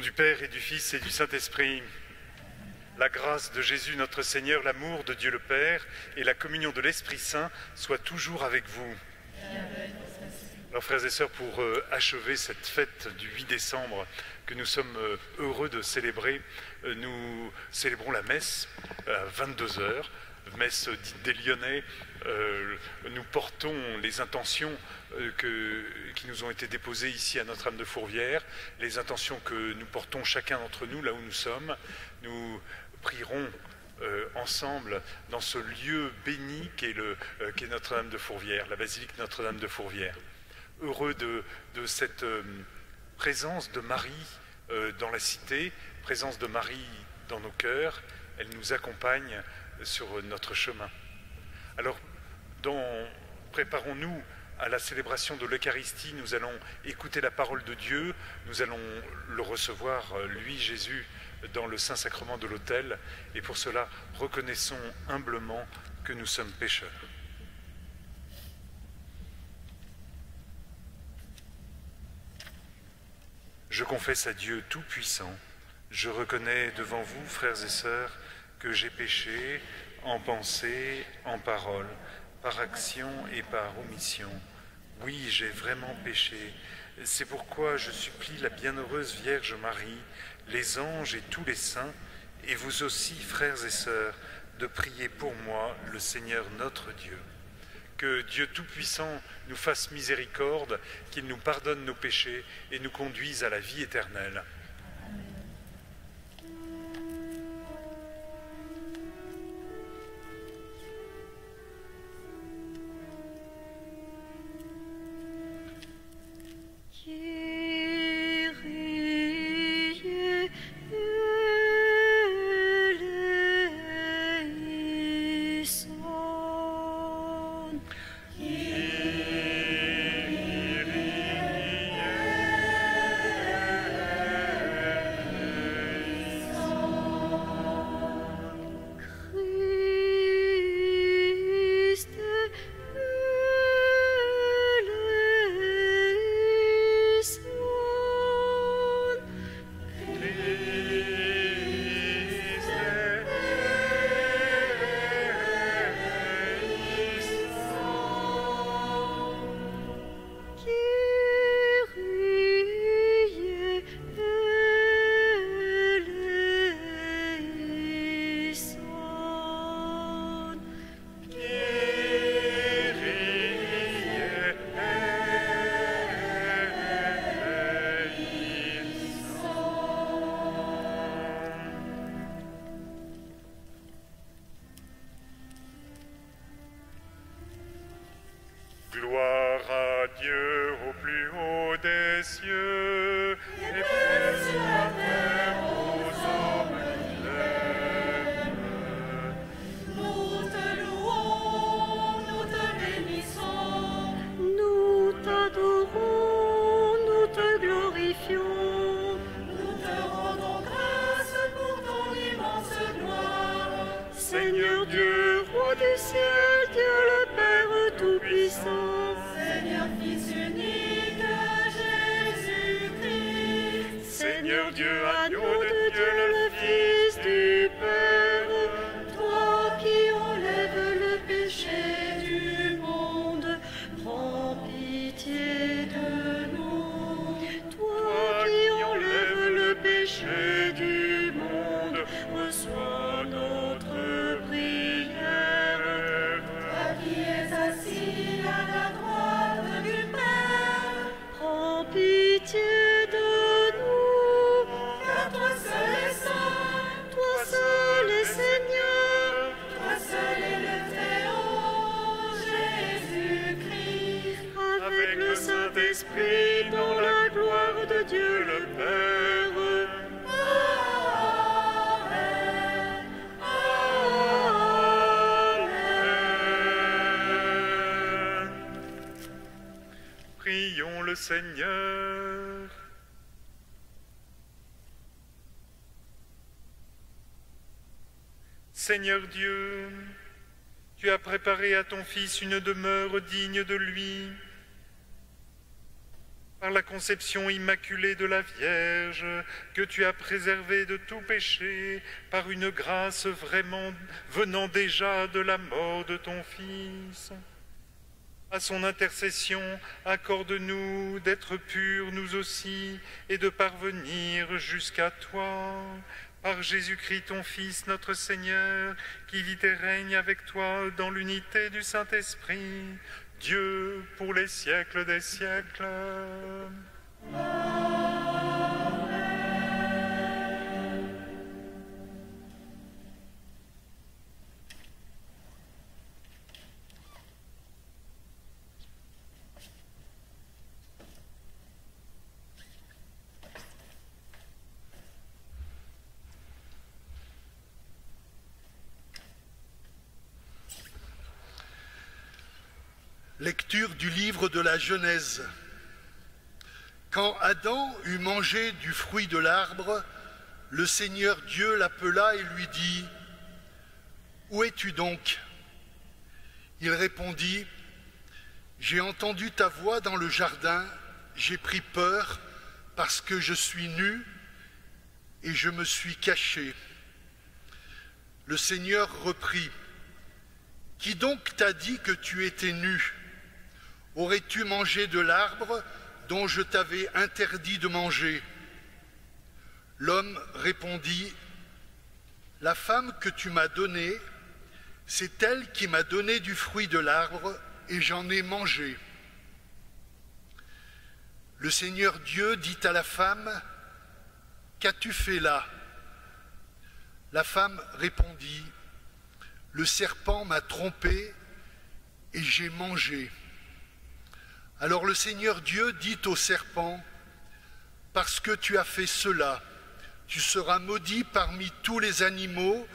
du Père et du Fils et du Saint-Esprit, la grâce de Jésus notre Seigneur, l'amour de Dieu le Père et la communion de l'Esprit Saint soient toujours avec vous. Alors frères et sœurs, pour euh, achever cette fête du 8 décembre que nous sommes euh, heureux de célébrer, euh, nous célébrons la messe à 22h, messe dite des Lyonnais. Euh, nous portons les intentions euh, qui nous ont été déposées ici à Notre-Dame de Fourvière, les intentions que nous portons chacun d'entre nous là où nous sommes. Nous prierons euh, ensemble dans ce lieu béni qu'est qu'est Notre-Dame de Fourvière, la basilique Notre-Dame de Fourvière. Heureux de, de cette présence de Marie dans la cité, présence de Marie dans nos cœurs, elle nous accompagne sur notre chemin. Alors, préparons-nous à la célébration de l'Eucharistie, nous allons écouter la parole de Dieu, nous allons le recevoir, euh, lui Jésus, dans le Saint-Sacrement de l'autel, et pour cela, reconnaissons humblement que nous sommes pécheurs. Je confesse à Dieu Tout-Puissant, je reconnais devant vous, frères et sœurs, que j'ai péché en pensée, en parole, par action et par omission. Oui, j'ai vraiment péché. C'est pourquoi je supplie la bienheureuse Vierge Marie, les anges et tous les saints, et vous aussi, frères et sœurs, de prier pour moi, le Seigneur notre Dieu. Que Dieu Tout-Puissant nous fasse miséricorde, qu'il nous pardonne nos péchés et nous conduise à la vie éternelle. Seigneur. Dieu, tu as préparé à ton Fils une demeure digne de lui. Par la conception immaculée de la Vierge, que tu as préservée de tout péché, par une grâce vraiment venant déjà de la mort de ton Fils. À son intercession, accorde-nous d'être purs nous aussi et de parvenir jusqu'à toi. Par Jésus-Christ, ton Fils, notre Seigneur, qui vit et règne avec toi dans l'unité du Saint-Esprit, Dieu pour les siècles des siècles. Lecture du livre de la Genèse. Quand Adam eut mangé du fruit de l'arbre, le Seigneur Dieu l'appela et lui dit, Où es-tu donc? Il répondit, J'ai entendu ta voix dans le jardin, j'ai pris peur parce que je suis nu et je me suis caché. Le Seigneur reprit, Qui donc t'a dit que tu étais nu? Aurais-tu mangé de l'arbre dont je t'avais interdit de manger? L'homme répondit, La femme que tu m'as donnée, c'est elle qui m'a donné du fruit de l'arbre et j'en ai mangé. Le Seigneur Dieu dit à la femme, Qu'as-tu fait là? La femme répondit, Le serpent m'a trompé et j'ai mangé. Alors le Seigneur Dieu dit au serpent, Parce que tu as fait cela, tu seras maudit parmi tous les animaux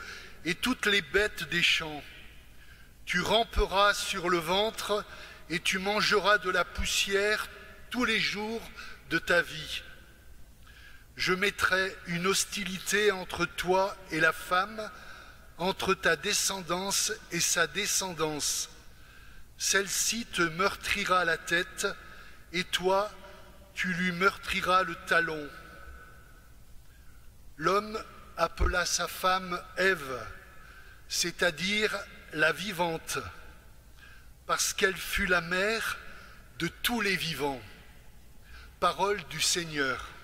et toutes les bêtes des champs. Tu ramperas sur le ventre et tu mangeras de la poussière tous les jours de ta vie. Je mettrai une hostilité entre toi et la femme, entre ta descendance et sa descendance celle-ci te meurtrira la tête, et toi, tu lui meurtriras le talon. L'homme appela sa femme Ève, c'est-à-dire la vivante, parce qu'elle fut la mère de tous les vivants. Parole du Seigneur.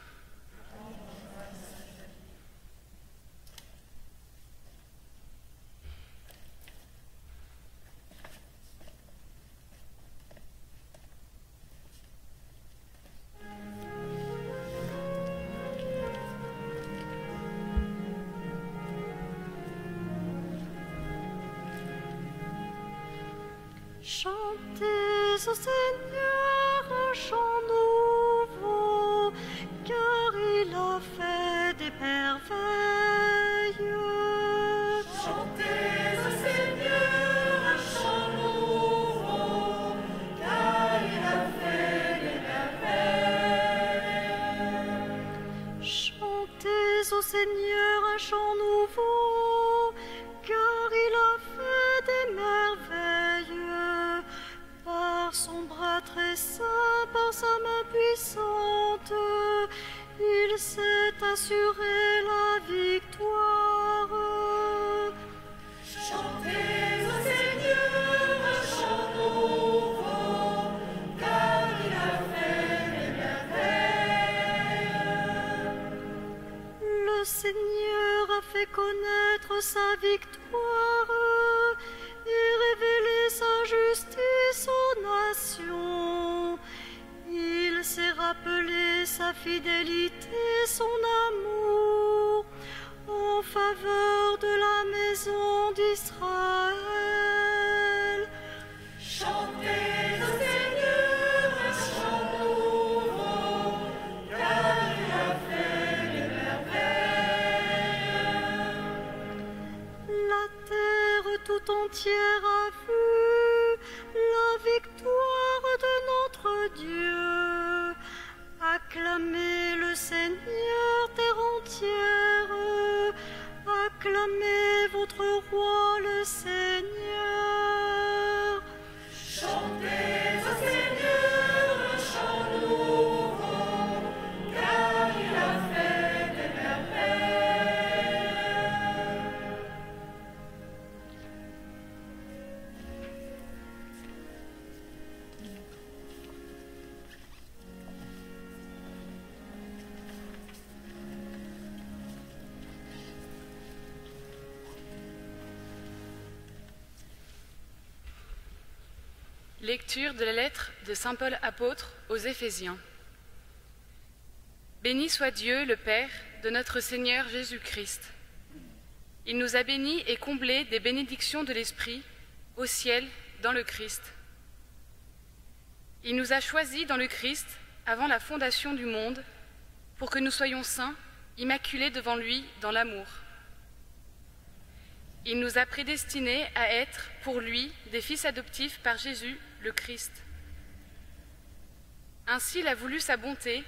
Lecture de la lettre de Saint Paul apôtre aux Éphésiens. Béni soit Dieu, le Père de notre Seigneur Jésus-Christ. Il nous a bénis et comblés des bénédictions de l'Esprit au ciel dans le Christ. Il nous a choisis dans le Christ avant la fondation du monde pour que nous soyons saints, immaculés devant lui dans l'amour. Il nous a prédestinés à être, pour lui, des fils adoptifs par Jésus, le Christ. Ainsi il a voulu sa bonté,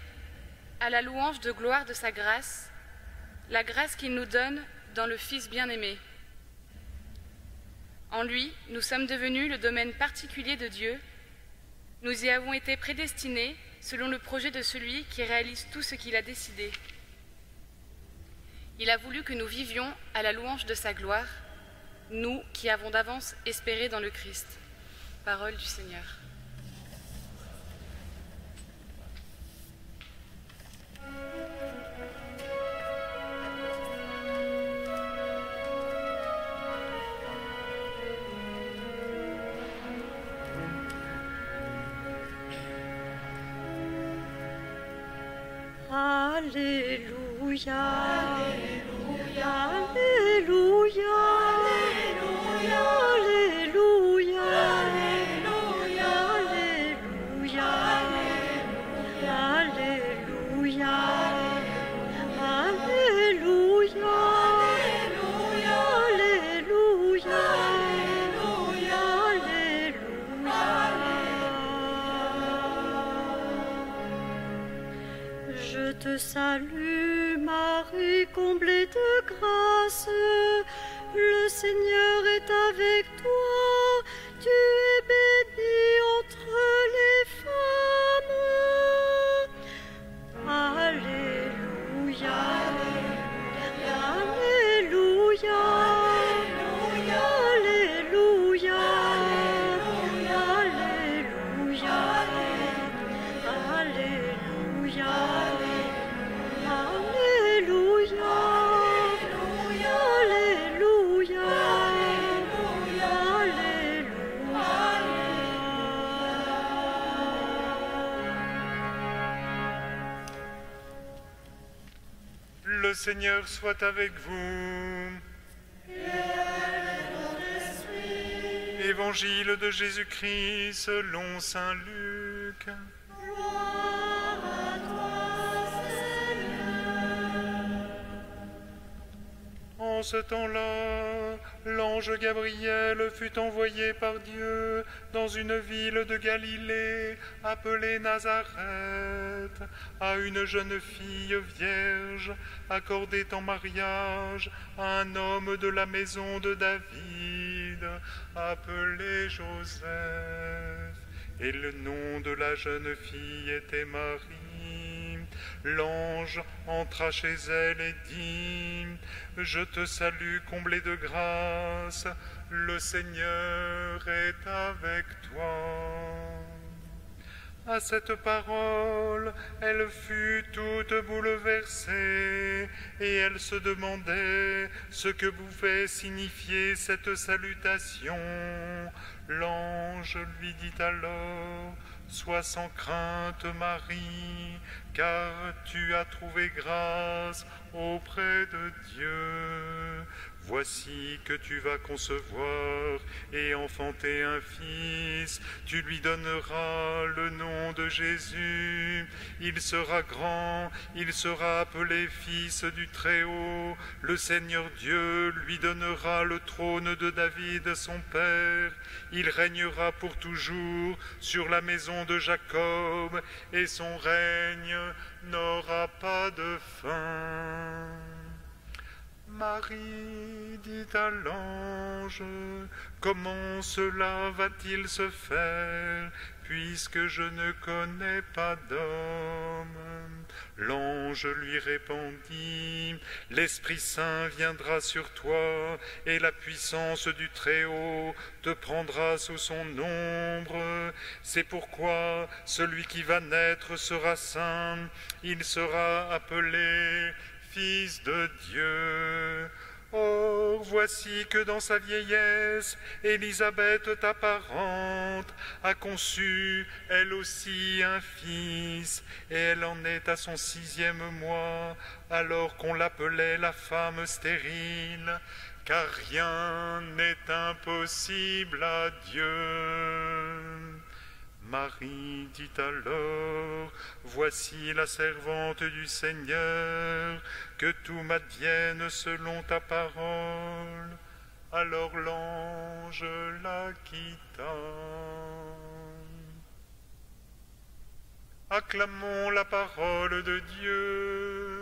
à la louange de gloire de sa grâce, la grâce qu'il nous donne dans le Fils bien-aimé. En lui, nous sommes devenus le domaine particulier de Dieu. Nous y avons été prédestinés selon le projet de celui qui réalise tout ce qu'il a décidé. Il a voulu que nous vivions à la louange de sa gloire, nous qui avons d'avance espéré dans le Christ. Parole du Seigneur. Seigneur soit avec vous. Évangile de Jésus-Christ selon Saint Luc. Ce temps-là, l'ange Gabriel fut envoyé par Dieu dans une ville de Galilée appelée Nazareth à une jeune fille vierge accordée en mariage à un homme de la maison de David appelé Joseph. Et le nom de la jeune fille était Marie. L'ange entra chez elle et dit, Je te salue comblée de grâce, le Seigneur est avec toi. À cette parole, elle fut toute bouleversée, et elle se demandait ce que pouvait signifier cette salutation. L'ange lui dit alors, Sois sans crainte, Marie, car tu as trouvé grâce auprès de Dieu. Voici que tu vas concevoir et enfanter un fils. Tu lui donneras le nom de Jésus. Il sera grand, il sera appelé fils du Très-Haut. Le Seigneur Dieu lui donnera le trône de David, son père. Il régnera pour toujours sur la maison de Jacob et son règne n'aura pas de fin. Marie dit à l'ange, comment cela va-t-il se faire, puisque je ne connais pas d'homme? L'ange lui répondit, L'Esprit Saint viendra sur toi, et la puissance du Très-Haut te prendra sous son ombre. C'est pourquoi celui qui va naître sera saint, il sera appelé Fils de Dieu. Or, voici que dans sa vieillesse, Élisabeth, ta parente, a conçu, elle aussi, un fils, et elle en est à son sixième mois, alors qu'on l'appelait la femme stérile, car rien n'est impossible à Dieu. Marie dit alors, Voici la servante du Seigneur, que tout m'advienne selon ta parole. Alors l'ange la quitta. Acclamons la parole de Dieu.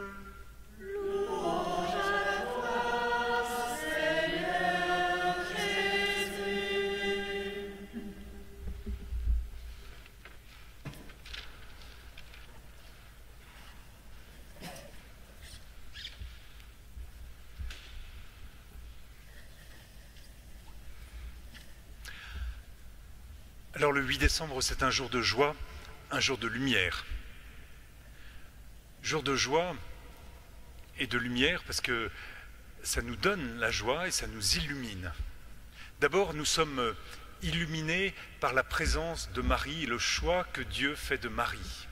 Alors le 8 décembre, c'est un jour de joie, un jour de lumière. Jour de joie et de lumière parce que ça nous donne la joie et ça nous illumine. D'abord, nous sommes illuminés par la présence de Marie le choix que Dieu fait de Marie.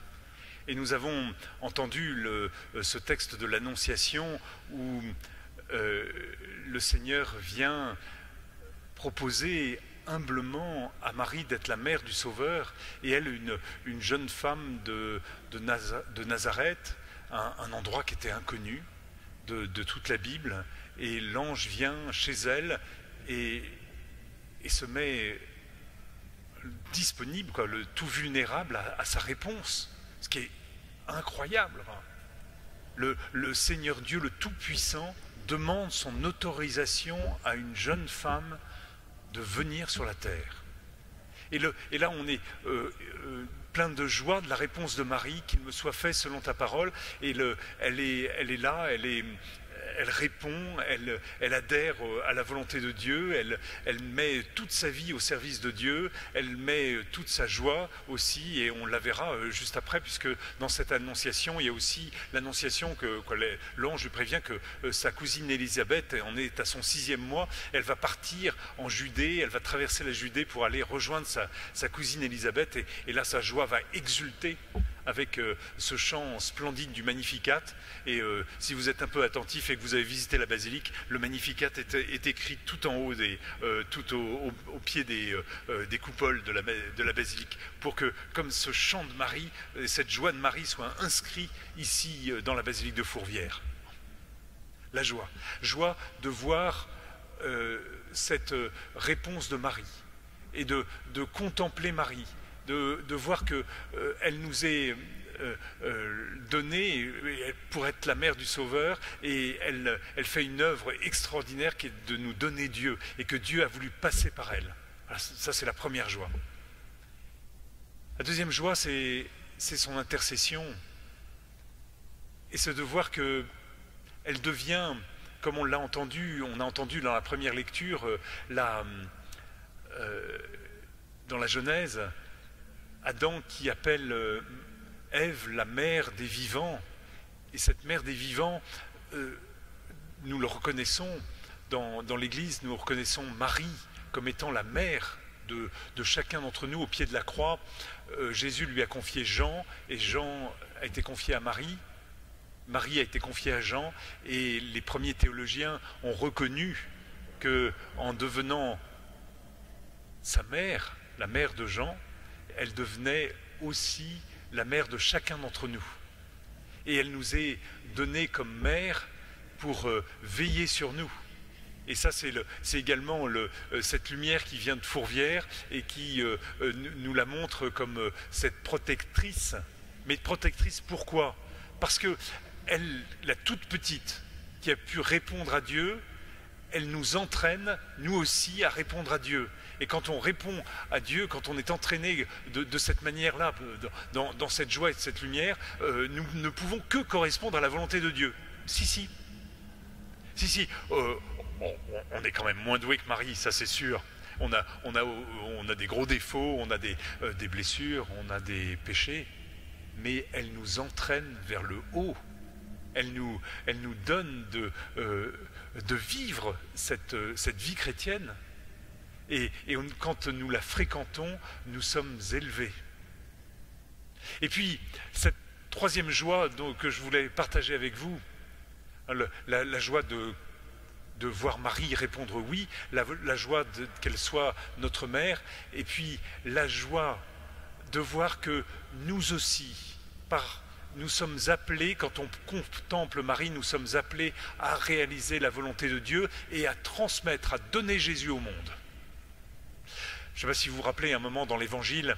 Et nous avons entendu le, ce texte de l'Annonciation où euh, le Seigneur vient proposer humblement à Marie d'être la mère du Sauveur, et elle, une, une jeune femme de, de, Naza- de Nazareth, un, endroit qui était inconnu de, toute la Bible, et l'ange vient chez elle et, se met disponible, quoi, le tout vulnérable à, sa réponse, ce qui est incroyable. Le, le Seigneur Dieu, le Tout-Puissant, demande son autorisation à une jeune femme de venir sur la terre. Et, le- et là, on est euh, euh, plein de joie de la réponse de Marie, qu'il me soit fait selon ta parole. Et le- elle, est, elle est là, elle, est, elle répond, elle, adhère à la volonté de Dieu, elle, met toute sa vie au service de Dieu, elle met toute sa joie aussi, et on la verra euh, juste après, puisque dans cette annonciation, il y a aussi l'annonciation que, l'ange lui prévient que euh, sa cousine Élisabeth en est à son sixième mois, elle va partir en Judée, elle va traverser la Judée pour aller rejoindre sa, cousine Élisabeth, et, et là sa joie va exulter avec euh, ce chant splendide du Magnificat. Et euh, si vous êtes un peu attentif et que vous avez visité la basilique, le Magnificat est, écrit tout en haut, des, euh, tout au, pied des, coupoles de la, basilique, pour que, comme ce chant de Marie, cette joie de Marie soit inscrit ici dans la basilique de Fourvière. La joie. Joie de voir cette réponse de Marie et de contempler Marie, de, voir que euh, nous est euh, euh, donnée pour être la mère du Sauveur et elle, fait une œuvre extraordinaire qui est de nous donner Dieu et que Dieu a voulu passer par elle. Voilà, ça, c'est la première joie. La deuxième joie, c'est son intercession et c'est de voir que elle devient, comme on l'a entendu, on a entendu dans la première lecture, dans la Genèse, Adam qui appelle euh, Ève la mère des vivants. Et cette mère des vivants, euh, nous le reconnaissons dans, l'Église, nous reconnaissons Marie comme étant la mère de, de chacun d'entre nous au pied de la croix. Euh, Jésus lui a confié Jean et Jean a été confié à Marie. Marie a été confiée à Jean et les premiers théologiens ont reconnu que en devenant sa mère, la mère de Jean, elle devenait aussi la mère de chacun d'entre nous. Et elle nous est donnée comme mère pour euh, veiller sur nous. Et ça, c'est, le, c'est également le, euh, cette lumière qui vient de Fourvière et qui euh, nous- la montre comme cette protectrice. Mais protectrice, pourquoi? Parce que la toute petite, qui a pu répondre à Dieu, elle nous entraîne, nous aussi, à répondre à Dieu. Et quand on répond à Dieu, quand on est entraîné de, cette manière-là, dans, dans- cette joie et cette lumière, euh, nous ne pouvons que correspondre à la volonté de Dieu. Si, si. Si, si. euh, on, est quand même moins doué que Marie, ça c'est sûr. On a, on, a, on a des gros défauts, on a des, euh, des blessures, on a des péchés, mais elle nous entraîne vers le haut. Elle nous, elle nous donne de, euh, de vivre cette, euh, cette vie chrétienne. Et, quand nous la fréquentons, nous sommes élevés. Et puis, cette troisième joie que je voulais partager avec vous, hein, la, joie de, voir Marie répondre oui, la, joie qu'elle soit notre mère, et puis la joie de voir que nous aussi, nous sommes appelés, quand on contemple Marie, nous sommes appelés à réaliser la volonté de Dieu et à transmettre, à donner Jésus au monde. Je ne sais pas si vous vous rappelez un moment dans l'Évangile,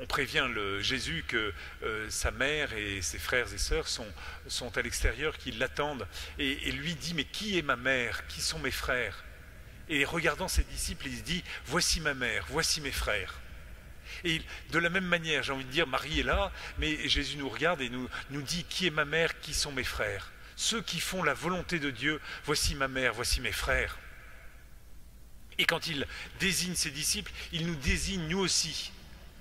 on prévient le Jésus que euh, sa mère et ses frères et sœurs sont, à l'extérieur, qu'ils l'attendent, et, lui dit, mais qui est ma mère? Qui sont mes frères? Et regardant ses disciples, il dit, voici ma mère, voici mes frères. Et de la même manière, j'ai envie de dire, Marie est là, mais Jésus nous regarde et nous dit, qui est ma mère, qui sont mes frères? Ceux qui font la volonté de Dieu, voici ma mère, voici mes frères. Et quand il désigne ses disciples, il nous désigne nous aussi.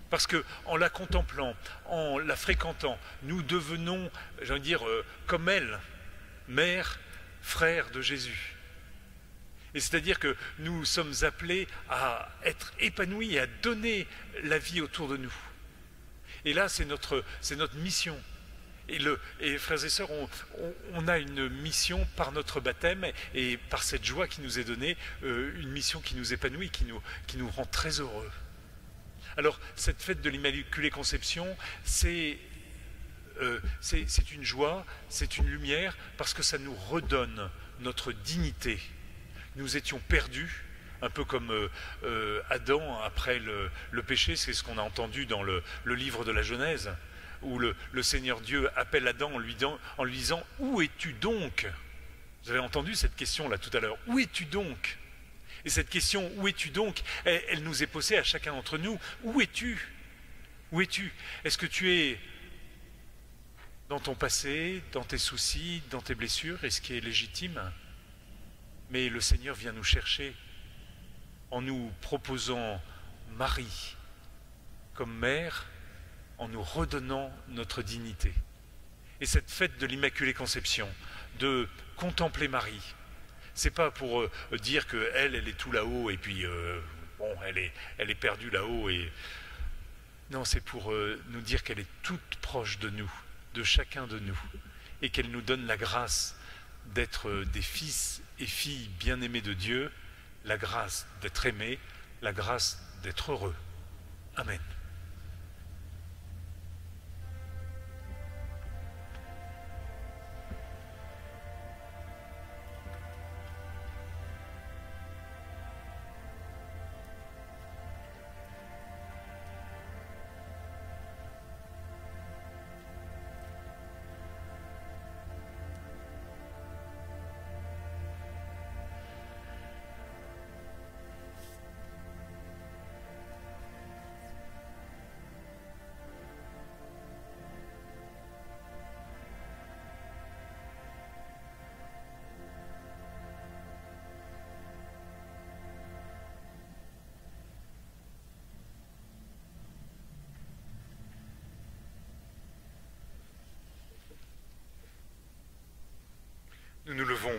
Parce que en la contemplant, en la fréquentant, nous devenons, j'ai envie de dire, euh, comme elle, mère, frère de Jésus. Et c'est-à-dire que nous sommes appelés à être épanouis et à donner la vie autour de nous. Et là, c'est notre, c'est notre mission. Et, frères et sœurs, on, a une mission par notre baptême et par cette joie qui nous est donnée, euh, une mission qui nous épanouit, qui nous, qui nous rend très heureux. Alors, cette fête de l'Immaculée Conception, c'est euh, c'est c'est une joie, c'est une lumière, parce que ça nous redonne notre dignité. Nous étions perdus, un peu comme euh, Adam après le, péché, c'est ce qu'on a entendu dans le livre de la Genèse, où le, Seigneur Dieu appelle Adam en lui, disant Où es-tu donc? Vous avez entendu cette question-là tout à l'heure. Où es-tu donc? Et cette question Où es-tu donc? Elle, nous est posée à chacun d'entre nous. Où es-tu? Où es-tu? Est-ce que tu es dans ton passé, dans tes soucis, dans tes blessures, et ce qui est légitime. Mais le Seigneur vient nous chercher en nous proposant Marie comme mère, en nous redonnant notre dignité. Et cette fête de l'Immaculée Conception, de contempler Marie, c'est pas pour euh, dire que elle, est tout là-haut et puis euh, bon, elle est, elle est perdue là-haut et non, c'est pour euh, nous dire qu'elle est toute proche de nous, de chacun de nous, et qu'elle nous donne la grâce d'être des fils et filles bien-aimés de Dieu, la grâce d'être aimés, la grâce d'être heureux. Amen.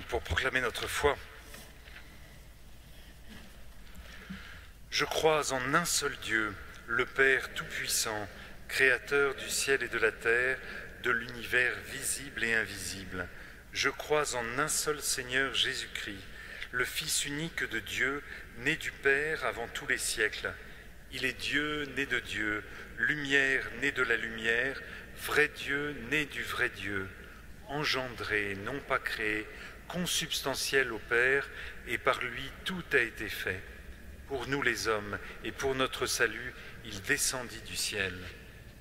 Pour proclamer notre foi. Je crois en un seul Dieu, le Père Tout-Puissant, Créateur du ciel et de la terre, de l'univers visible et invisible, je crois en un seul Seigneur Jésus-Christ, le Fils unique de Dieu, né du Père avant tous les siècles. Il est Dieu, né de Dieu, lumière, né de la lumière, vrai Dieu, né du vrai Dieu, engendré, non pas créé, consubstantiel au Père, et par lui tout a été fait. Pour nous les hommes, et pour notre salut, il descendit du ciel.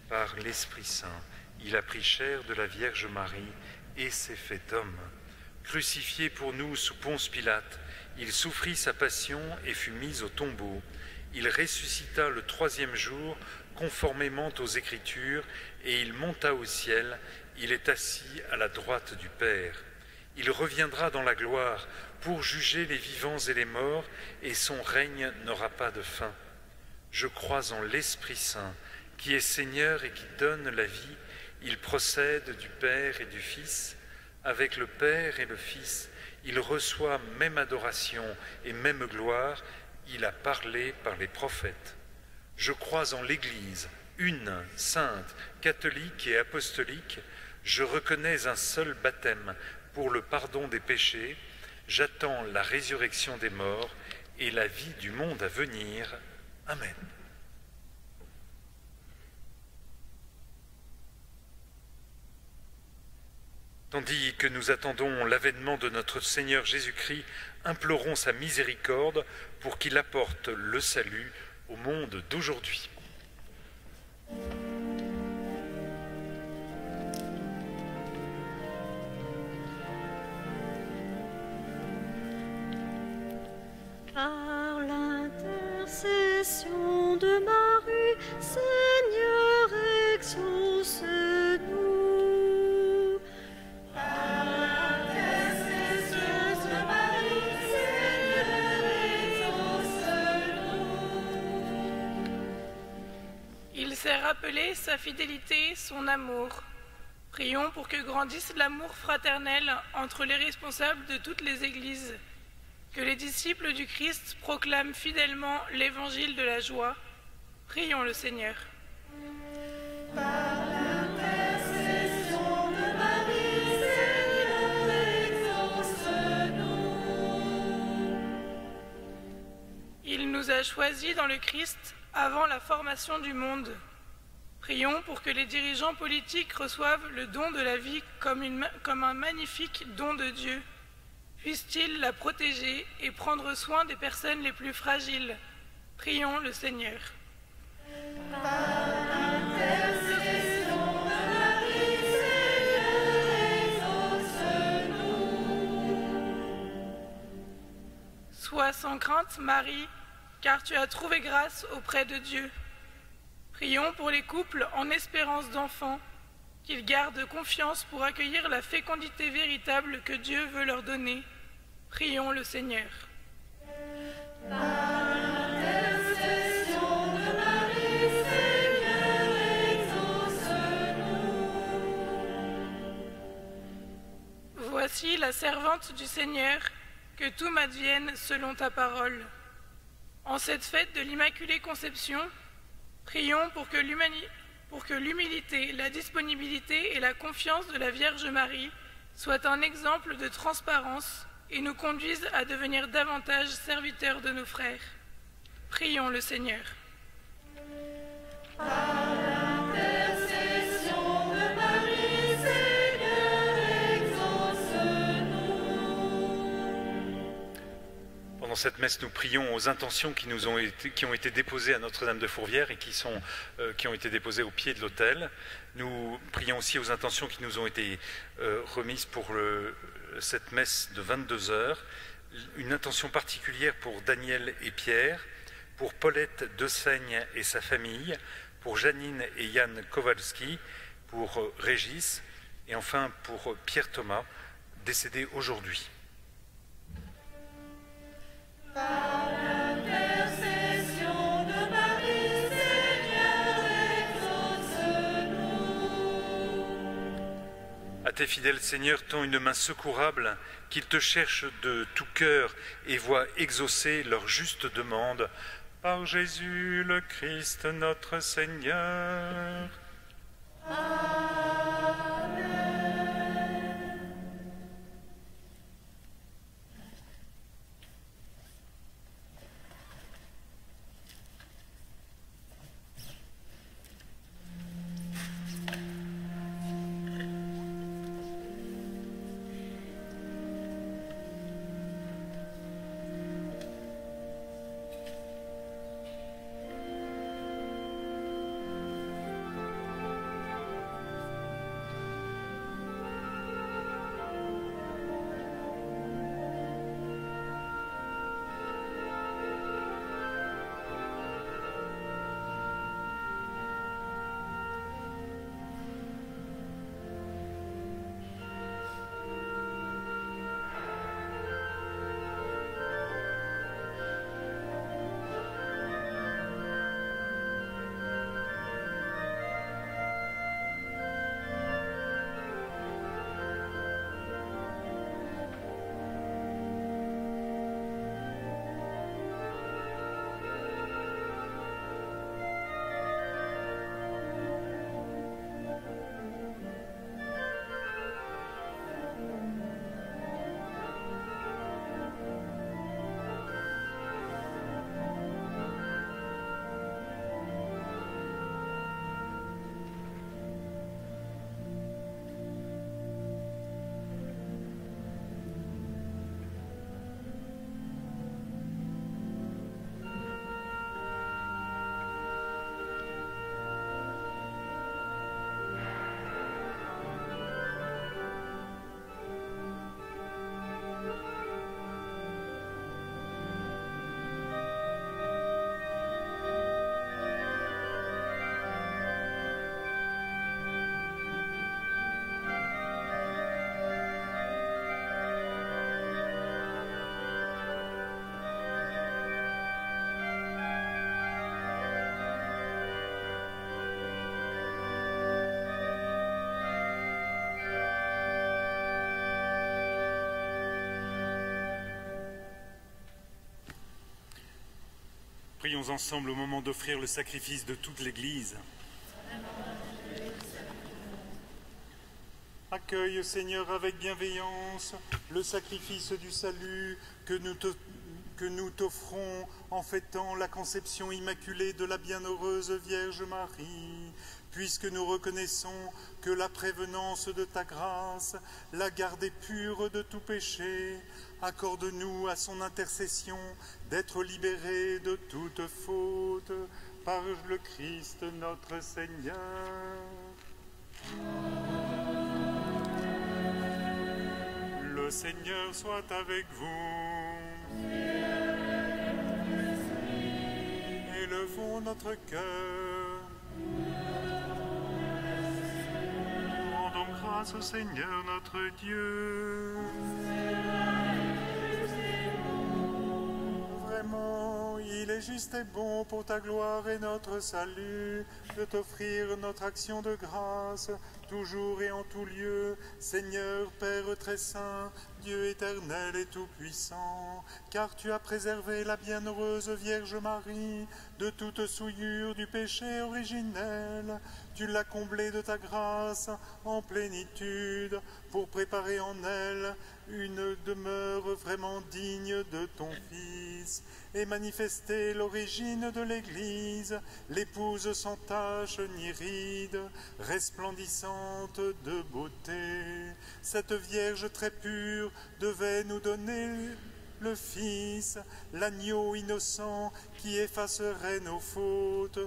Par l'Esprit Saint, il a pris chair de la Vierge Marie et s'est fait homme. Crucifié pour nous sous Ponce Pilate, il souffrit sa passion et fut mis au tombeau. Il ressuscita le troisième jour, conformément aux Écritures, et il monta au ciel, il est assis à la droite du Père. Il reviendra dans la gloire pour juger les vivants et les morts, et son règne n'aura pas de fin. Je crois en l'Esprit Saint, qui est Seigneur et qui donne la vie. Il procède du Père et du Fils. Avec le Père et le Fils, il reçoit même adoration et même gloire. Il a parlé par les prophètes. Je crois en l'Église, une, sainte, catholique et apostolique. Je reconnais un seul baptême pour le pardon des péchés. J'attends la résurrection des morts et la vie du monde à venir. Amen. Tandis que nous attendons l'avènement de notre Seigneur Jésus-Christ, implorons sa miséricorde pour qu'il apporte le salut au monde d'aujourd'hui. Par l'intercession de Marie, Seigneur, exauce-nous. Il s'est rappelé sa fidélité, son amour. Prions pour que grandisse l'amour fraternel entre les responsables de toutes les églises, que les disciples du Christ proclament fidèlement l'évangile de la joie. Prions le Seigneur. Il nous a choisis dans le Christ avant la formation du monde. Prions pour que les dirigeants politiques reçoivent le don de la vie comme, un magnifique don de Dieu. Puisse-t-il la protéger et prendre soin des personnes les plus fragiles. Prions le Seigneur. Sois sans crainte, Marie, car tu as trouvé grâce auprès de Dieu. Prions pour les couples en espérance d'enfants, qu'ils gardent confiance pour accueillir la fécondité véritable que Dieu veut leur donner. Prions le Seigneur. Voici la servante du Seigneur, que tout m'advienne selon ta parole. En cette fête de l'Immaculée Conception, prions pour que l'humani- pour que l'humilité, la disponibilité et la confiance de la Vierge Marie soient un exemple de transparence et nous conduisent à devenir davantage serviteurs de nos frères. Prions le Seigneur. Pendant cette messe, nous prions aux intentions qui, nous ont, été, déposées à Notre-Dame de Fourvière et euh, qui ont été déposées au pied de l'autel. Nous prions aussi aux intentions qui nous ont été euh, remises pour cette messe de 22 heures. Une intention particulière pour Daniel et Pierre, pour Paulette Dessaigne et sa famille, pour Janine et Yann Kowalski, pour euh, Régis et enfin pour Pierre Thomas, décédé aujourd'hui. À tes fidèles, Seigneur, tends une main secourable, qu'ils te cherchent de tout cœur et voient exaucer leur juste demande. Par Jésus le Christ notre Seigneur. Prions ensemble au moment d'offrir le sacrifice de toute l'Église. Accueille, Seigneur, avec bienveillance le sacrifice du salut que nous t'offrons en fêtant la conception immaculée de la bienheureuse Vierge Marie, puisque nous reconnaissons que la prévenance de ta grâce l'a gardée pure de tout péché. Accorde-nous à son intercession d'être libérés de toute faute par le Christ notre Seigneur. Le Seigneur soit avec vous. Élevons notre cœur. Grâce au Seigneur notre Dieu. Vraiment, il est juste et bon pour ta gloire et notre salut de t'offrir notre action de grâce, toujours et en tout lieu, Seigneur Père très saint, Dieu éternel et tout-puissant, car tu as préservé la bienheureuse Vierge Marie de toute souillure du péché originel. Tu l'as comblée de ta grâce en plénitude pour préparer en elle une demeure vraiment digne de ton Fils et manifester l'origine de l'Église, l'épouse sans tache ni ride, resplendissante de beauté. Cette Vierge très pure devait nous donner le Fils, l'agneau innocent qui effacerait nos fautes.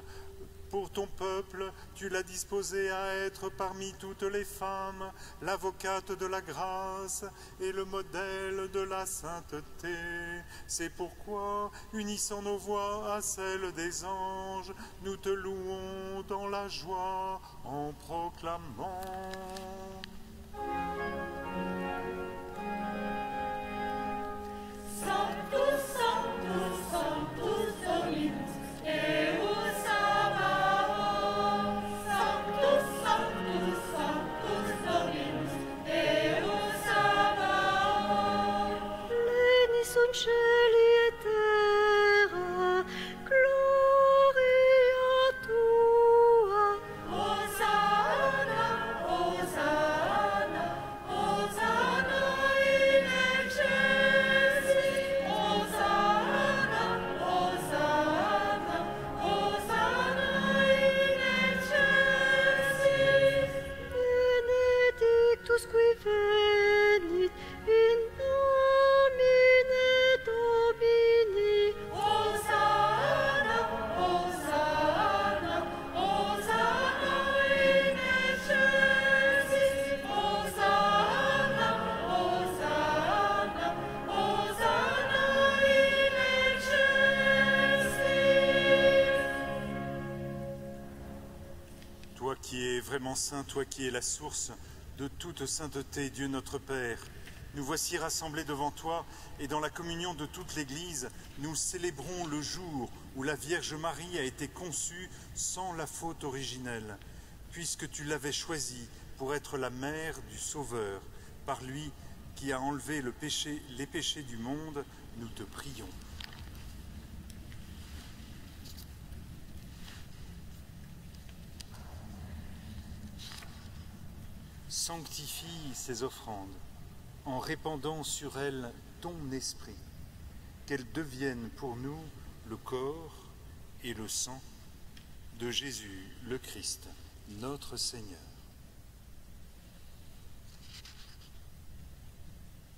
Pour ton peuple, tu l'as disposé à être parmi toutes les femmes, l'avocate de la grâce et le modèle de la sainteté. C'est pourquoi, unissant nos voix à celles des anges, nous te louons dans la joie en proclamant. Saint, toi qui es la source de toute sainteté, Dieu notre Père. Nous voici rassemblés devant toi et dans la communion de toute l'Église, nous célébrons le jour où la Vierge Marie a été conçue sans la faute originelle, puisque tu l'avais choisie pour être la mère du Sauveur. Par lui qui a enlevé les péchés du monde, nous te prions. Sanctifie ces offrandes en répandant sur elles ton esprit, qu'elles deviennent pour nous le corps et le sang de Jésus le Christ, notre Seigneur.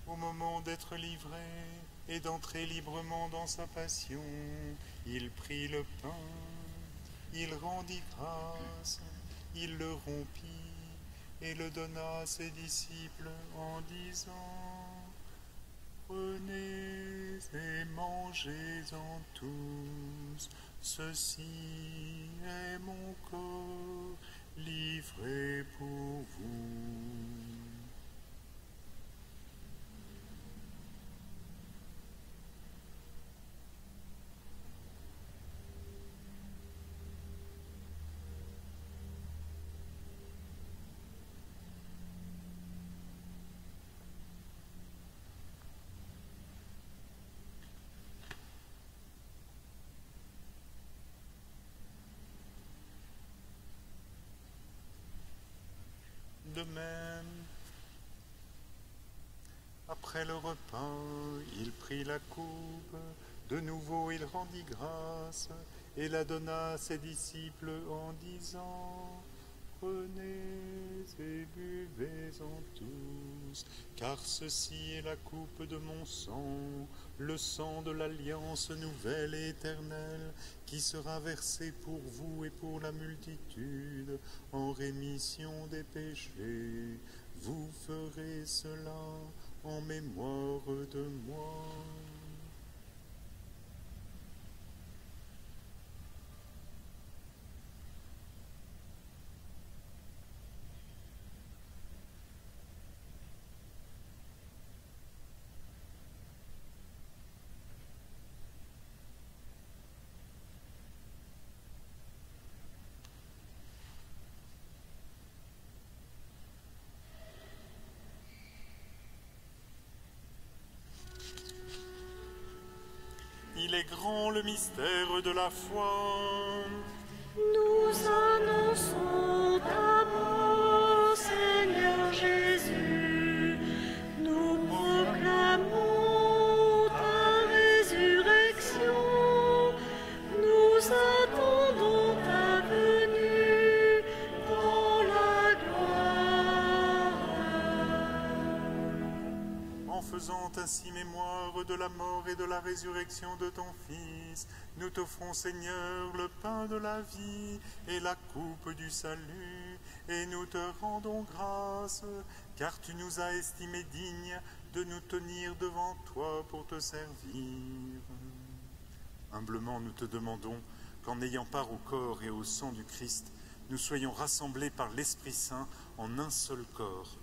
Au moment d'être livré et d'entrer librement dans sa passion, il prit le pain, il rendit grâce, il le rompit et le donna à ses disciples en disant Prenez et mangez-en tous, ceci est mon corps livré pour vous. De même. Après le repas, il prit la coupe, de nouveau il rendit grâce et la donna à ses disciples en disant Prenez et buvez-en tous, car ceci est la coupe de mon sang, le sang de l'alliance nouvelle et éternelle, qui sera versé pour vous et pour la multitude en rémission des péchés. Vous ferez cela en mémoire de moi. Il est grand le mystère de la foi. Nous annonçons ta mort, Seigneur Jésus. Nous proclamons ta résurrection. Nous attendons ta venue dans la gloire. En faisant ainsi mémoire de la mort et de la résurrection de ton Fils, nous t'offrons, Seigneur, le pain de la vie et la coupe du salut, et nous te rendons grâce, car tu nous as estimés dignes de nous tenir devant toi pour te servir. Humblement, nous te demandons qu'en ayant part au corps et au sang du Christ, nous soyons rassemblés par l'Esprit Saint en un seul corps.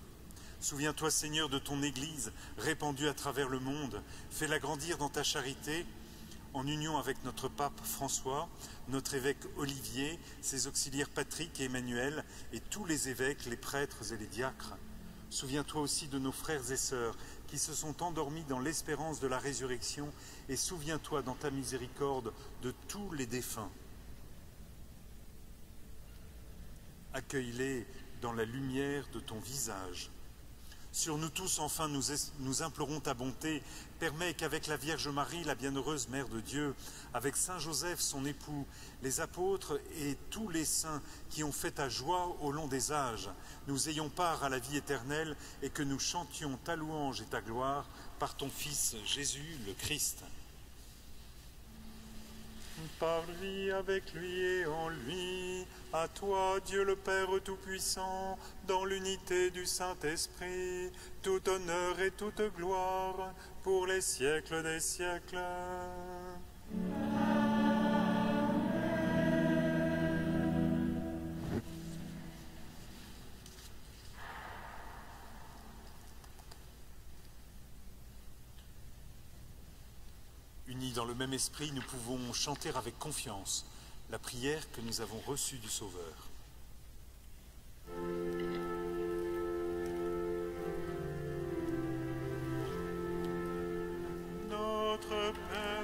Souviens-toi, Seigneur, de ton Église répandue à travers le monde. Fais-la grandir dans ta charité, en union avec notre pape François, notre évêque Olivier, ses auxiliaires Patrick et Emmanuel, et tous les évêques, les prêtres et les diacres. Souviens-toi aussi de nos frères et sœurs qui se sont endormis dans l'espérance de la résurrection, et souviens-toi dans ta miséricorde de tous les défunts. Accueille-les dans la lumière de ton visage. Sur nous tous, enfin, nous, implorons ta bonté. Permets qu'avec la Vierge Marie, la bienheureuse Mère de Dieu, avec Saint Joseph, son époux, les apôtres et tous les saints qui ont fait ta joie au long des âges, nous ayons part à la vie éternelle et que nous chantions ta louange et ta gloire par ton Fils Jésus le Christ. Par lui, avec lui et en lui, à toi, Dieu le Père Tout-Puissant, dans l'unité du Saint-Esprit, tout honneur et toute gloire pour les siècles des siècles. Dans le même esprit, nous pouvons chanter avec confiance la prière que nous avons reçue du Sauveur. Notre Père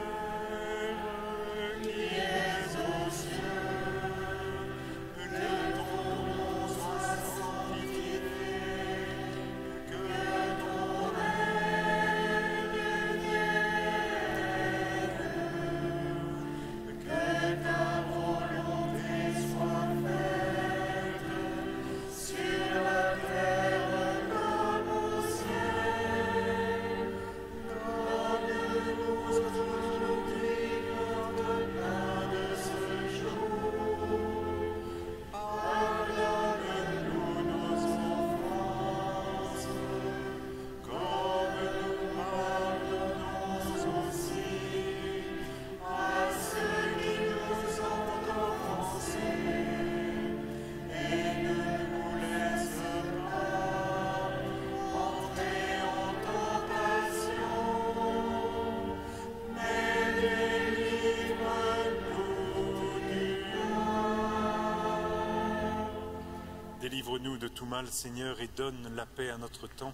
mal, Seigneur, et donne la paix à notre temps.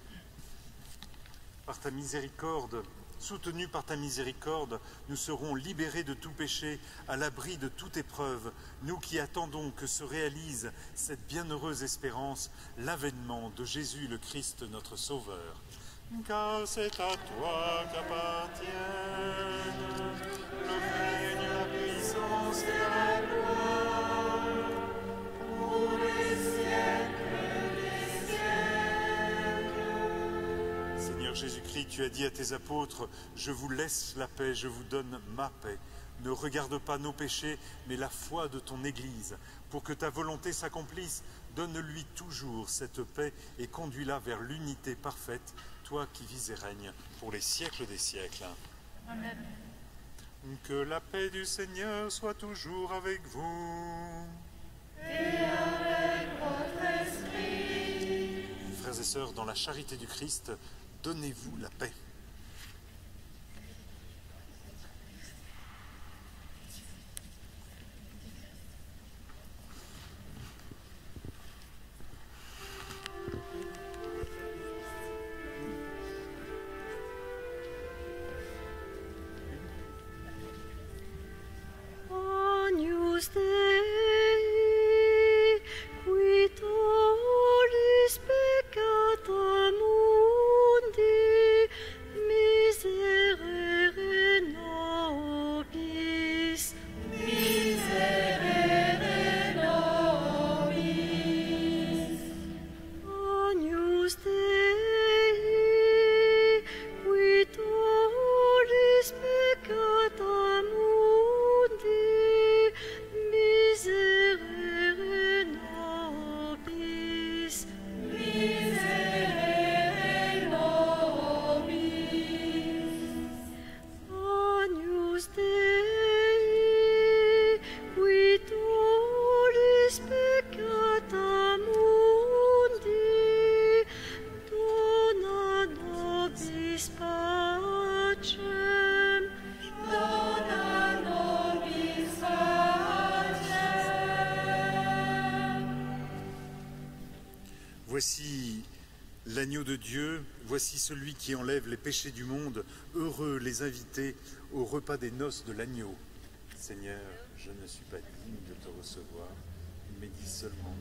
Par ta miséricorde, soutenus par ta miséricorde, nous serons libérés de tout péché, à l'abri de toute épreuve, nous qui attendons que se réalise cette bienheureuse espérance, l'avènement de Jésus le Christ notre Sauveur. Car c'est à toi qu'appartiennent Seigneur Jésus-Christ, tu as dit à tes apôtres, je vous laisse la paix, je vous donne ma paix. Ne regarde pas nos péchés, mais la foi de ton Église. Pour que ta volonté s'accomplisse, donne-lui toujours cette paix et conduis-la vers l'unité parfaite, toi qui vis et règnes pour les siècles des siècles. Amen. Que la paix du Seigneur soit toujours avec vous. Frères et sœurs, dans la charité du Christ, donnez-vous la paix. De Dieu, voici celui qui enlève les péchés du monde. Heureux les invités au repas des noces de l'agneau. Seigneur, je ne suis pas digne de te recevoir, mais dis seulement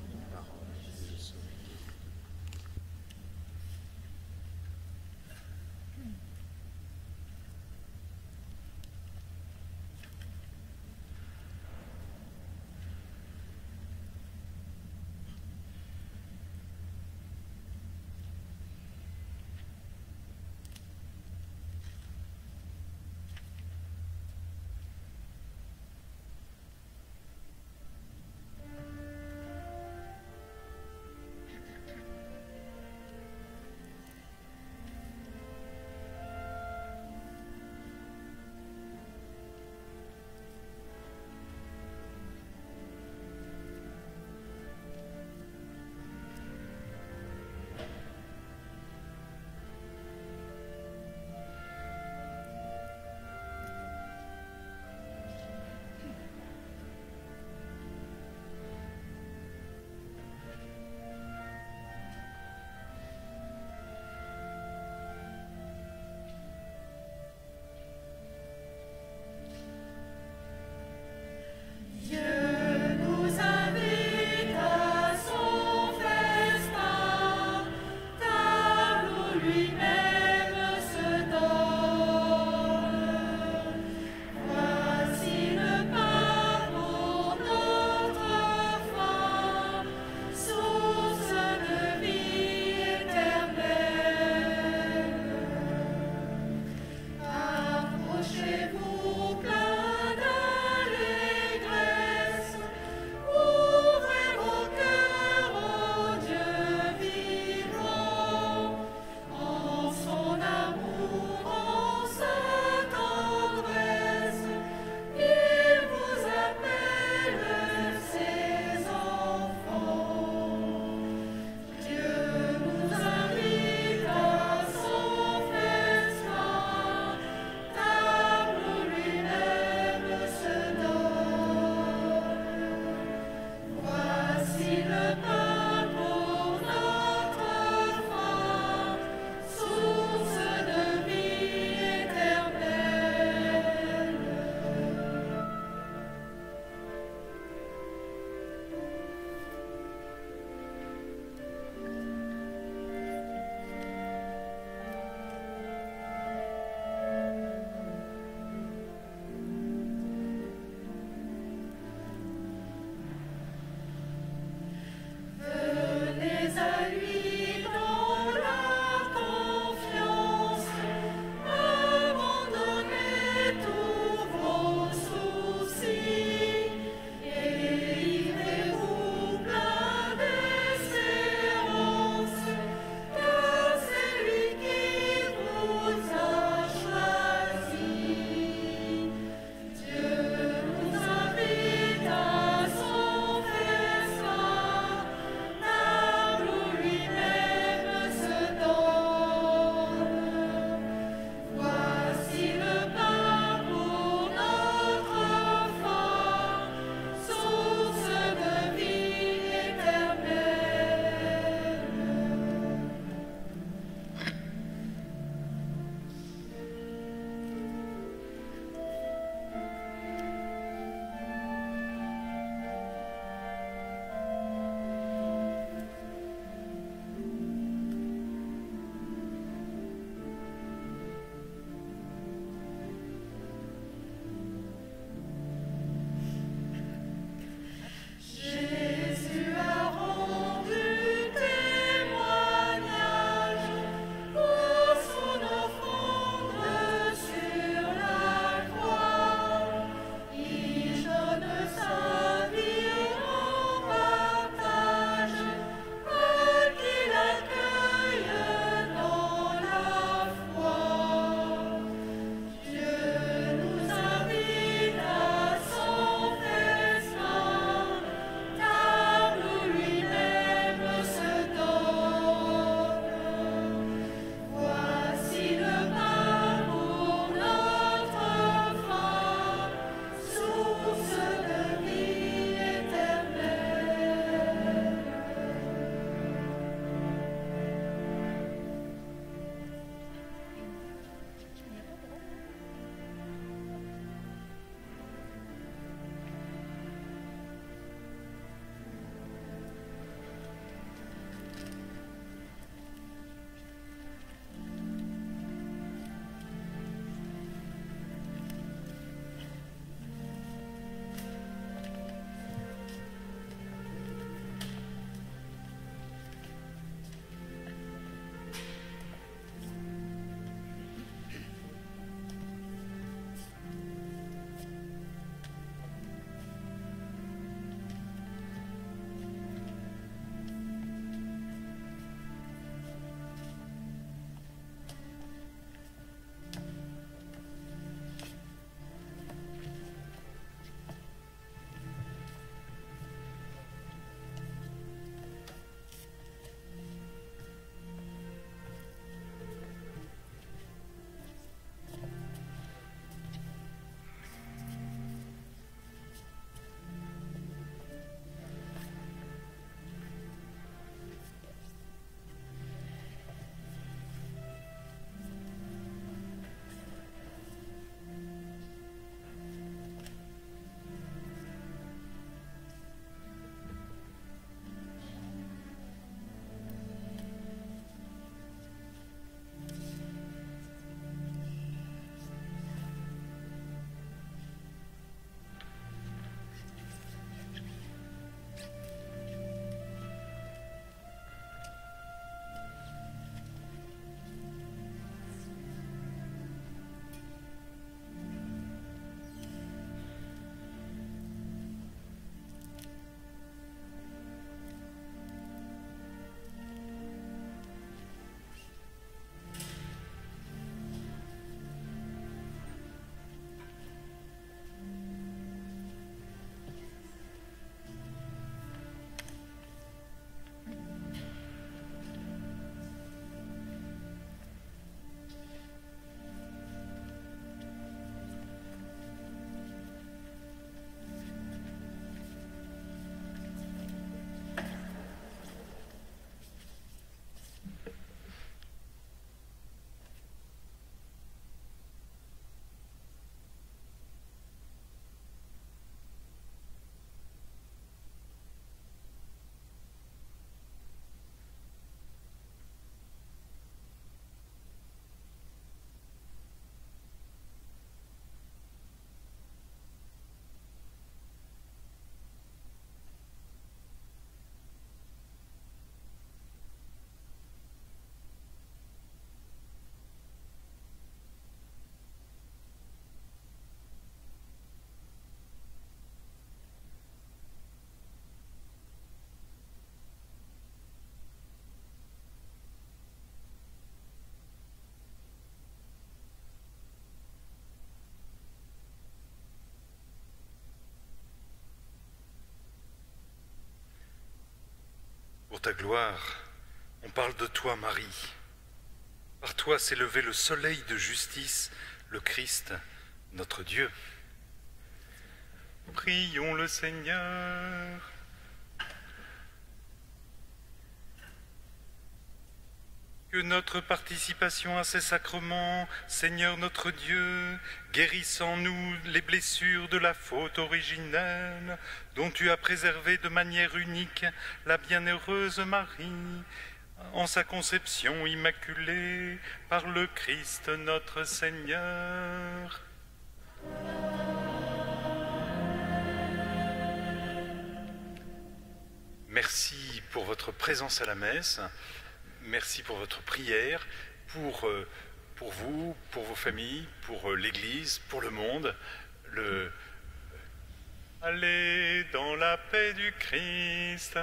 ta gloire, on parle de toi, Marie. Par toi s'est levé le soleil de justice, le Christ, notre Dieu. Prions le Seigneur. Que notre participation à ces sacrements, Seigneur notre Dieu, guérisse en nous les blessures de la faute originelle, dont tu as préservé de manière unique la bienheureuse Marie, en sa conception immaculée, par le Christ notre Seigneur. Merci pour votre présence à la messe. Merci pour votre prière, pour, euh, pour vous, pour vos familles, pour euh, l'Église, pour le monde. Le... Allez dans la paix du Christ.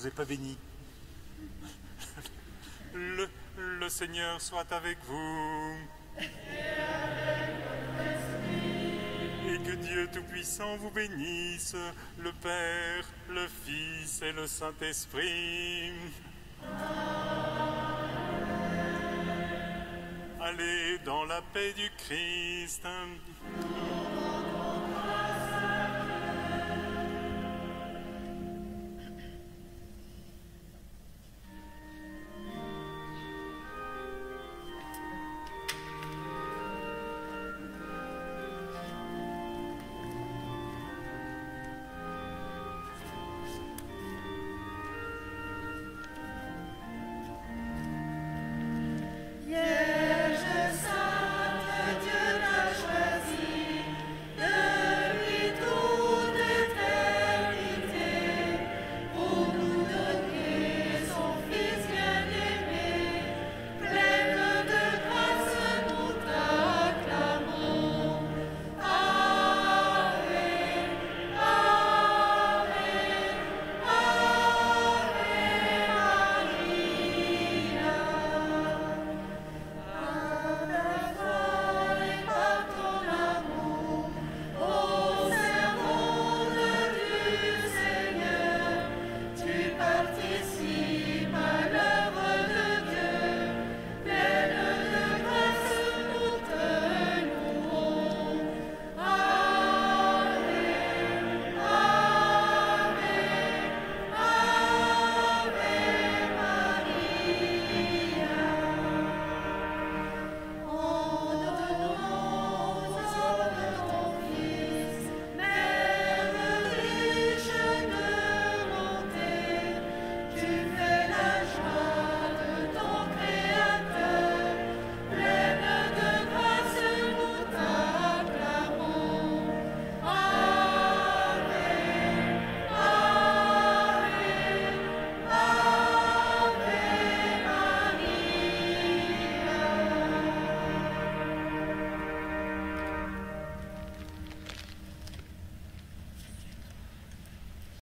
Vous pas béni. Le Seigneur soit avec vous. Et que Dieu Tout-Puissant vous bénisse, le Père, le Fils et le Saint-Esprit. Allez dans la paix du Christ.